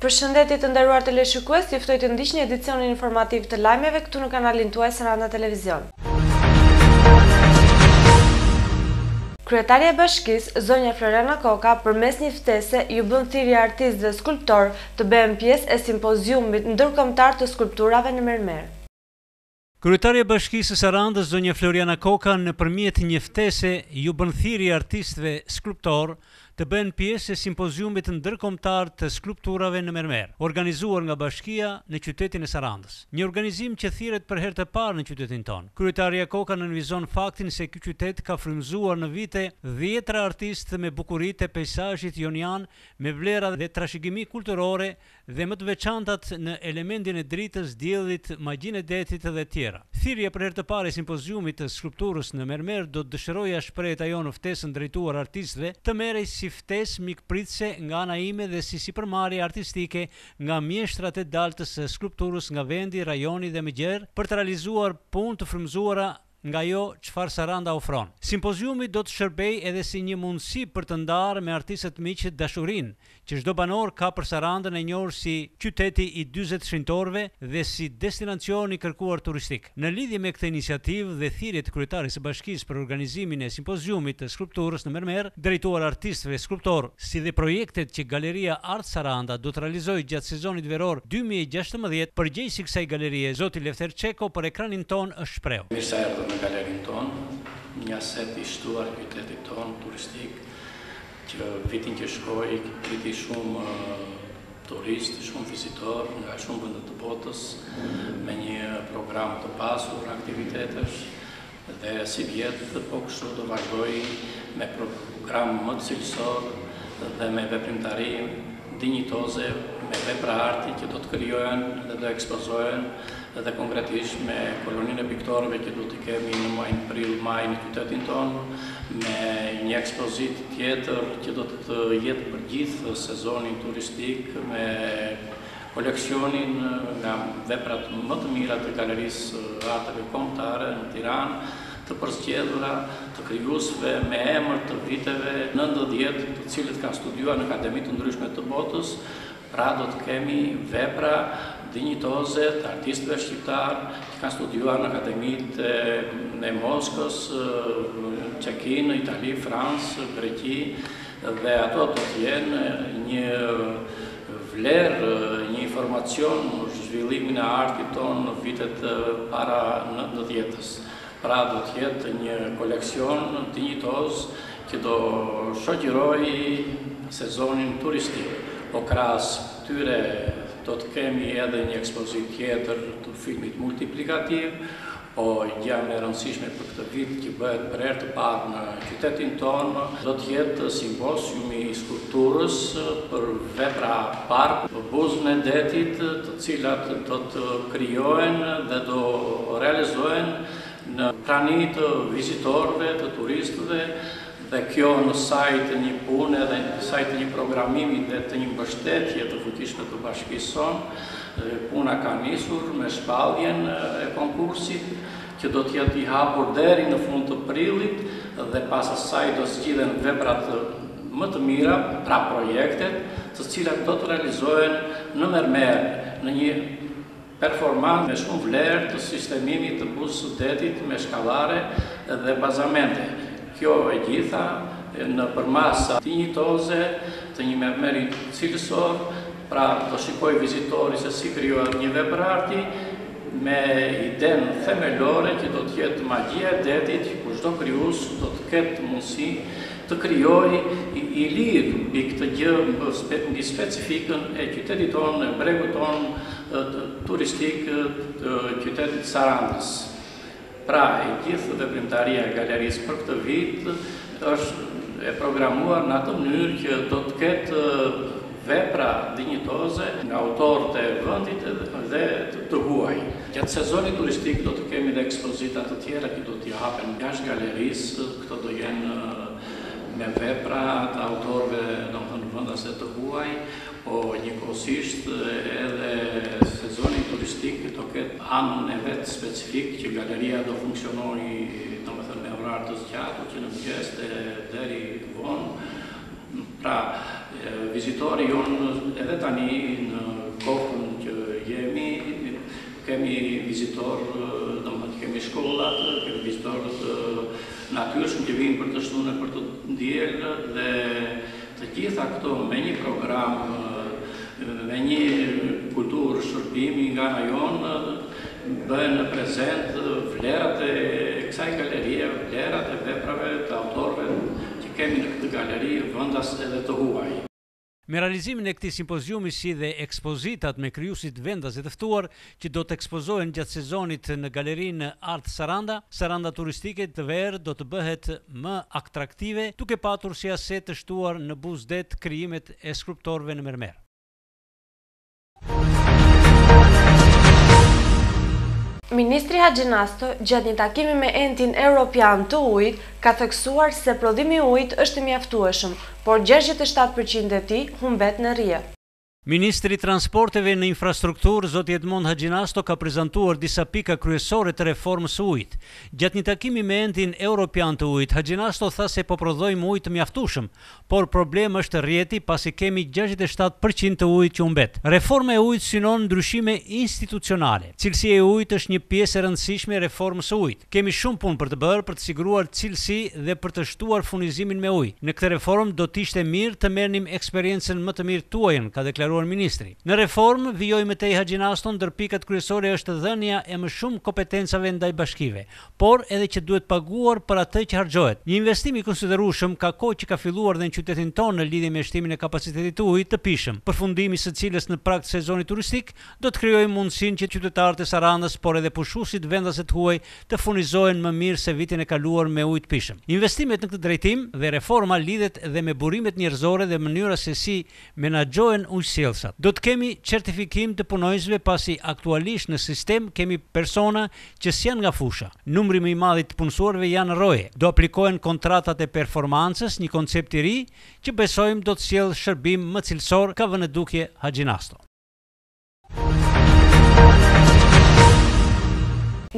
Përshëndetje të nderuar teleshikues, ju ftoj të ndiqni edicionin informativ të lajmeve këtu në kanalin tuaj Saranda Televizion. Kryetarja e Bashkisë, zonja Floriana Koka, përmes një ftese iu bën thirrje artistëve skulptorë të bëhen pjesë e Simpoziumit Ndërkombëtar të Skulpturave në Mermer. Kryetarja e Bashkisë së Sarandës, zonja Floriana Koka nëpërmjet një ftese iu bën thirrje artistëve skulptorë të bëhen pjesë e Simpoziumit Ndërkombëtar të Skulpturave në Mermer, organizuar nga Bashkia në qytetin e Sarandës. Një organizim që thirret për herë të parë në qytetin tonë. Kryetarja Koka nënvizon faktin se ky qytet ka frymëzuar në vite dhjetëra artistë me bukuritë e peizazhit jonian me vlera dhe trashëgimi kulturore dhe më të veçantat në elementin e dritës, diellit, magjinë e detit dhe tjera. Thirrja për herë të parë e simpoziumit të skulpturës në mermer do të dëshiroja shprehet ajo në ftesën drejtuar artistëve, të merrej si ftesë mikpritëse nga ana ime dhe si sipërmarrje artistike nga mjeshtrat e daltës së skulpturës nga vendi, rajoni dhe më gjerë për të realizuar punë të frymëzuara nga ajo çfarë Saranda ofron. Simpoziumi do të shërbejë edhe si një mundësi për të ndarë me artistët miq dashurinë që çdo banor ka për Sarandën e njohur si Qyteti i dyzet shenjtorëve dhe si destinacion i kërkuar turistik. Në lidhje me këtë iniciativë dhe thirrje të kryetares së bashkisë për organizimin e Simpoziumit të Skulpturës në Mermer drejtuar artistëve skulptorë, si dhe projektet që Galeria Art Saranda do të realizojë gjatë sezonit veror dy mijë e gjashtëmbëdhjetë, përgjegjësi i kësaj galerie, zoti Lefter Çeko për ekranin tonë është shprehur. Mirë se erdhët në galerinë tonë, një aset i shtuar i qytetit tonë turistik, që vitin që shkoi priti shumë turistë, shumë vizitorë nga shumë vende të botës, me një program të pasur aktivitetesh. Dhe sivjet po kështu do vazhdojë me program më të cilësor dhe me veprimtari dinjitoze me vepra arti që do të krijohen dhe do ekspozohen dhe konkretisht me koloninë e piktorëve që do të kemi në muajin prill maj në qytetin tonë me një ekspozitë tjetër që do të jetë për gjithë sezonin turistik me Koleksionin nga veprat më të mira të Galerisë së Arteve Kombëtare në Tiranë, të përzgjedhura të krijuesve me emër të viteve nëntëdhjetë, të cilët kanë studiuar në akademi të ndryshme të botës, pra do të kemi vepra dinjitoze të artistëve shqiptarë që kanë studiuar në akademitë e Moskës, Çeki, në, Itali, Francë, Greqi dhe ato do të jenë një Vlerë, një informacion për zhvillimin e artit tonë në vitet para nëntëdhjetës. Pra do të jetë një koleksion dinjitoz që do shoqërojë sezonin turistik. Po krahas këtyre do të kemi edhe një ekspozitë tjetër të filmit multiplikativ, Po gjëja më e rëndësishme për këtë vit që bëhet për herë të parë në qytetin tonë do të jetë simpoziumi i skulpturës për vepra parku në buzën e detit, të cilat do të krijohen dhe do realizohen në prani të vizitorëve, të turistëve, Dhe kjo në saje të një pune dhe në saje të një programimi dhe të një mbështetjeje të fuqishme të bashkisë sonë, puna ka nisur me shpalljen e konkursit, që do të jetë i hapur deri në fund të prillit dhe pas asaj do zgjidhen veprat më të mira, pra projektet, të cilat do të realizohen në mermer, në një performancë me shumë vlerë të sistemimit të buzë së detit me shkallare dhe bazamente, kjo e gjitha në përmasa dinjitoze të një mermeri cilësor, pra do shikojë vizitori se si krijohet një vepër arti, me idenë themelore që do të jetë magjia e detit që kushdo krijues do të ketë mundësi të krijojë i lirë mbi këtë gjë, mbi specifikën e qytetit tonë, e bregut tonë, turistik të qytetit të Sarandës. Pra, e gjithë veprimtaria e galerisë për këtë vit është e programuar në atë mënyrë që do të ketë vepra dinjitoze nga autorë të vendit dhe të huaj. Gjatë sezonit turistik do të kemi dhe ekspozita të tjera që do të hapen jashtë galerisë. Këto do jenë me vepra të autorëve, domethënë vendas e të huaj. Po njëkohësisht edhe sezoni turistik do ketë anën e vet specifik që galeria do funksionojë domethënë me orar të zgjatur që në mëngjes dhe deri vonë pra vizitori jonë edhe tani në kohën që jemi kemi vizitorë domethënë kemi shkollat kemi vizitorë të natyrshëm që vijnë për të shtunë e për të diel dhe Të gjitha këto me një program, me një kulturë shërbimi nga ana jonë, bëhen prezent vlerat e kësaj galerie, vlerat e veprave të autorëve që kemi në këtë galeri, vendas edhe të huaj. Me realizimin e këtij simpoziumi si dhe ekspozitat me krijuesit vendas e të ftuar, që do të ekspozohen gjatë sezonit në Galerinë Art Saranda, Saranda Turistike këtë verë do të bëhet më atraktive, duke patur si aset të shtuar në buzëdet krijimet e skulptorëve në mermer. Ministri Haxhinasto, gjatë një takimi me Entin Europian të Ujit, ka theksuar se prodhimi i ujit është i mjaftueshëm, por gjashtëdhjetë e shtatë për qind e tij humbet në rrje. Ministri i Transporteve dhe Infrastrukturës, zoti Edmond Haxhinasto ka prezantuar disa pika kryesore të reformës së ujit. Gjatë një takimi me Entin Europian të Ujit, Haxhinasto tha se po prodhojmë ujë të mjaftueshëm, por problem është rrjeti pasi kemi gjashtëdhjetë e shtatë për qind të ujit që humbet. Reforma e ujit synon ndryshime institucionale. Cilësia e ujit është një pjesë e rëndësishme e reformës së ujit. Kemi shumë punë për të bërë për të siguruar cilësi dhe për të shtuar furnizimin me ujë. Në këtë reformë do të ishte mirë të merrnim eksperiencën më të mirë tuajën, ka deklaruar ministri. Në reformë, vijoi më tej Haxhinasto, ndër pikat kryesore është dhënia e më shumë kompetencave ndaj bashkive, por edhe që duhet paguar për atë që harxhohet. Një investim i konsiderueshëm ka kohë që ka filluar dhe në qytetin tonë në lidhje me shtimin e kapacitetit të ujit të pijshëm, përfundimi i së cilës në prag të sezonit turistik do të krijojë mundësinë që qytetarët e Sarandës, por edhe pushuesit vendas e të huaj, të furnizohen më mirë se vitin e kaluar me ujë të pijshëm. Investimet në këtë drejtim dhe reforma lidhet dhe me burimet njerëzore dhe mënyra se si menaxhohen ujësjellësat. Do të kemi certifikim të punonjësve pasi aktualisht në sistem kemi persona që s'janë nga fusha. Numri më i madh i të punësuarve janë roje. Do aplikohen kontratat e performancës, një koncept i ri që besojmë do të sjellë shërbim më cilësor, ka vënë në dukje Haxhinasto.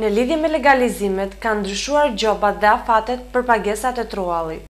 Në lidhje me legalizimet, kanë ndryshuar gjobat dhe afatet për pagesat e truallit.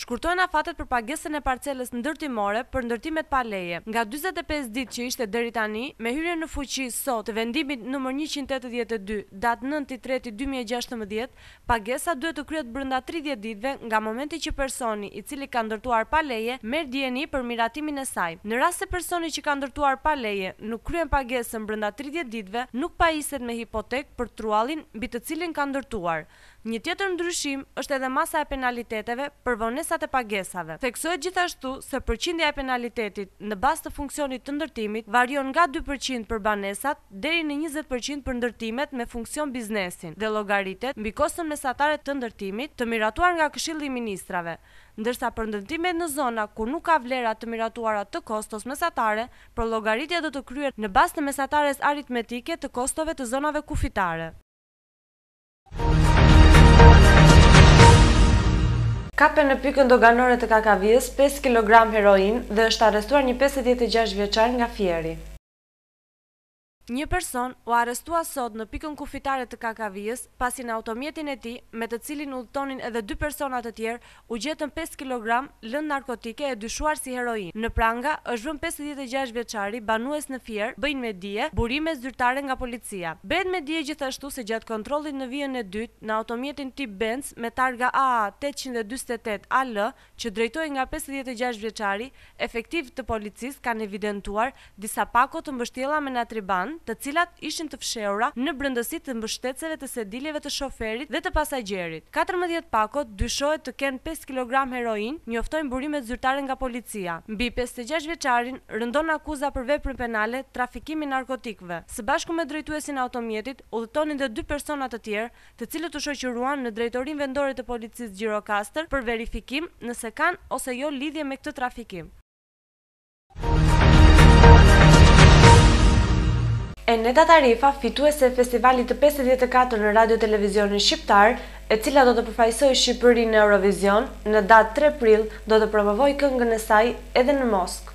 Shkurtohen afatet për pagesën e parcelës ndërtimore për ndërtimet pa leje, nga dyzet e pesë ditë që ishte deri tani, me hyrjen në fuqi sot të vendimit numër njëqind e tetëdhjetë e dy, datë nëntë i treti dy mijë e gjashtëmbëdhjetë, Pagesa duhet të kryhet brenda tridhjetë ditëve nga momenti që personi, i cili ka ndërtuar pa leje, merr dijeni për miratimin e saj. Në rast se personi që ka ndërtuar pa leje nuk kryen pagesën brenda tridhjetë ditëve, nuk pajiset me hipotekë për truallin mbi të cilin ka ndërtuar. Një tjetër ndryshim është edhe masa e penaliteteve për vonesat e pagesave. Theksohet gjithashtu se përqindja e penalitetit në bazë të funksionit të ndërtimit varion nga dy për qind për banesat, deri në njëzet për qind për ndërtimet me funksion biznesin dhe llogaritet mbi koston mesatare të ndërtimit të miratuar nga Këshilli i Ministrave, ndërsa për ndërtimet në zona ku nuk ka vlera të miratuara të kostos mesatare, përllogaritja do të kryhet në bazë të mesatares aritmetike të kostove të zonave kufitare. Kapen në pikën doganore të Kakavijës pesë kilogramë heroinë dhe është arrestuar një pesëdhjetë e gjashtë vjeçar nga Fieri. Një person u arrestua sot në pikën kufitare të Kakavijës, pasi në automjetin e tij, me të cilin udhëtonin edhe dy persona të tjerë, u gjetën pesë kilogramë lëndë narkotike e dyshuar si heroinë. Në pranga është vënë pesëdhjetë e gjashtë vjeçari, banues në Fier, bëjnë me dije, burime zyrtare nga policia. Bëhet me dije gjithashtu se gjatë kontrollit në vijën e dytë, në automjetin tip Benz me targa AA tetëqind e njëzet e tetë AL, që drejtohej nga pesëdhjetë e gjashtë vjeçari, efektivë të policisë kanë evidentuar disa pako të mbështjella me natriban, të cilat ishin të fshehura në brendësi të mbështetëseve të sediljeve të shoferit dhe të pasagjerit. Katërmbëdhjetë pakot dyshohet të kenë pesë kilogramë heroinë, njoftojnë burimet zyrtare nga policia. Mbi pesëdhjetë e gjashtë vjeçarin rëndon akuza për veprën penale trafikim i narkotikëve. Së bashku me drejtuesin e automjetit, udhëtonin dhe dy persona të tjerë, të cilët u shoqëruan në Drejtorinë Vendore të Policisë Gjirokastër për verifikim nëse kanë ose jo lidhje me këtë trafikim. Eneda Tarifa, fituese e Festivalit të pesëdhjetë e katër në Radio Televizionin Shqiptar, e cila do të përfaqësojë Shqipërinë në Eurovision, në datë tre prill do të promovojë këngën e saj edhe në Moskë.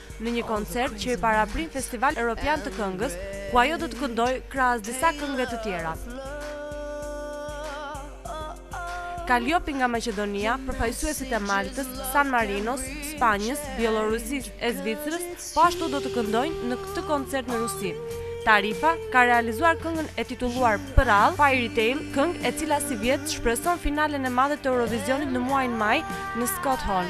në një koncert që i paraprin Festival Europian të Këngës, ku ajo do të këndojë krahas disa këngëve të tjera. Kaliopi nga Maqedonia, përfaqësuesit e Maltës, San Marinos, Spanjës, Bjellorusisë e Zvicrës, po ashtu do të këndojnë në këtë koncert në Rusi. Tarifa ka realizuar këngën e titulluar Përrallë, Fairy Tale, këngë e cila sivjet shpreson finalen e madhe të Eurovisionit në muajin maj në Stockholm.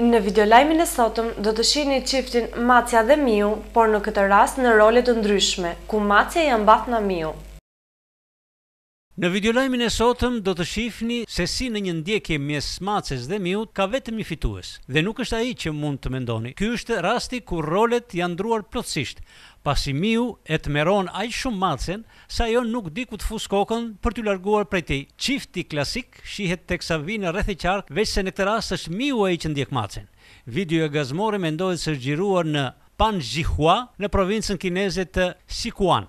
Në videolajmin e sotëm do të shihni çiftin Macja dhe Miu, por në këtë rast në role të ndryshme, ku Macja ia mbath nga Miu. Në videolajmin e sotëm do të shihni se si në një ndjekje mes Maces dhe Miut ka vetëm një fitues dhe nuk është ai që mund të mendoni. Ky është rasti ku rolet janë ndërruar plotësisht, pasi Miu e tmerron aq shumë Macen sa ajo nuk di ku të fusë kokën për t'u larguar prej tij. Çifti klasik shihet teksa vijnë rreth e qark, veçse në këtë rast është Miu ai që ndjek Macen. Videoja gazmore mendohet se është xhiruar në Panzhihua, në provincën kineze të Sichuan.